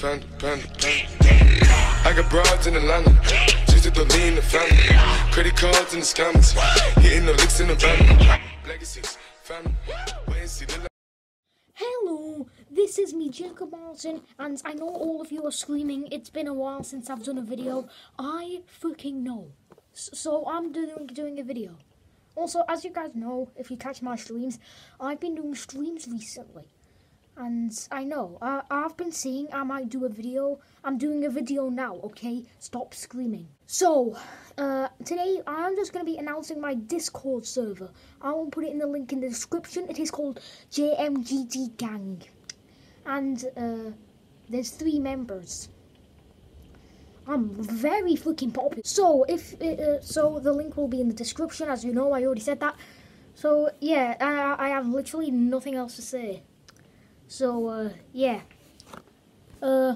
panda, panda, panda. I got broads in Atlanta, just to me in the family. Credit cards and the scammers, hitting the licks in the van. Legacies, family, wait and see the Hello, this is me, Jacob Martin, and I know all of you are screaming, it's been a while since I've done a video. I fucking know. So I'm doing, doing a video. Also, as you guys know, if you catch my streams, I've been doing streams recently. And I know, I, I've been saying I might do a video. I'm doing a video now, okay? Stop screaming. So, uh, today I'm just going to be announcing my Discord server. I will put it in the link in the description. It is called JMGD Gang. And uh, there's three members. I'm very fucking popular. So if uh, so, the link will be in the description. As you know, I already said that. So yeah, I, I have literally nothing else to say. So uh, yeah, uh,